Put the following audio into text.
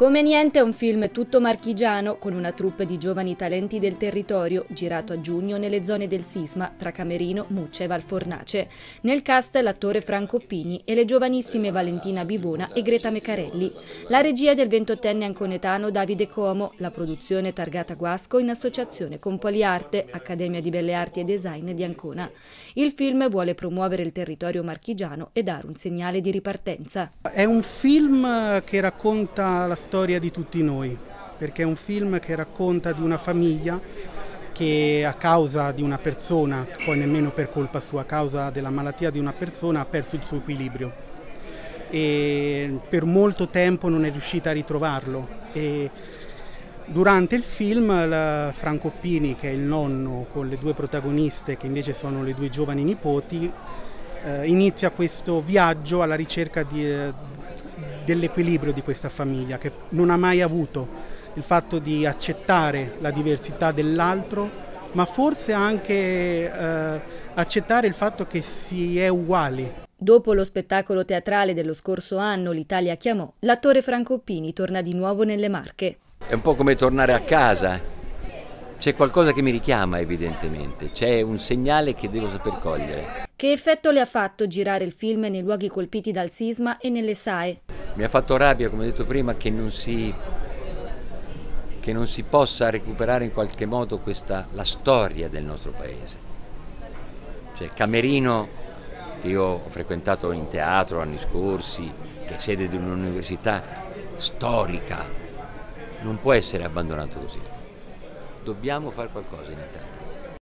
Come niente è un film tutto marchigiano con una troupe di giovani talenti del territorio girato a giugno nelle zone del sisma tra Camerino, Muccia e Valfornace. Nel cast l'attore Franco Pini e le giovanissime Valentina Bivona e Greta Mecarelli. La regia del ventottenne anconetano Davide Como, la produzione targata Guasco in associazione con Poliarte, Accademia di Belle Arti e Design di Ancona. Il film vuole promuovere il territorio marchigiano e dare un segnale di ripartenza. È un film che racconta la storia di tutti noi, perché è un film che racconta di una famiglia che a causa di una persona, poi nemmeno per colpa sua, a causa della malattia di una persona ha perso il suo equilibrio e per molto tempo non è riuscita a ritrovarlo. E durante il film Franco Pini, che è il nonno, con le due protagoniste che invece sono le due giovani nipoti, eh, inizia questo viaggio alla ricerca di, eh, dell'equilibrio di questa famiglia che non ha mai avuto, il fatto di accettare la diversità dell'altro, ma forse anche eh, accettare il fatto che si è uguali. Dopo lo spettacolo teatrale dello scorso anno L'Italia chiamò, l'attore Franco Pini torna di nuovo nelle Marche. È un po' come tornare a casa. C'è qualcosa che mi richiama evidentemente, c'è un segnale che devo saper cogliere. Che effetto le ha fatto girare il film nei luoghi colpiti dal sisma e nelle SAE? Mi ha fatto rabbia, come ho detto prima, che non si, che non si possa recuperare in qualche modo questa, la storia del nostro paese. Cioè Camerino, che io ho frequentato in teatro anni scorsi, che è sede di un'università storica, non può essere abbandonato così. Dobbiamo fare qualcosa in Italia.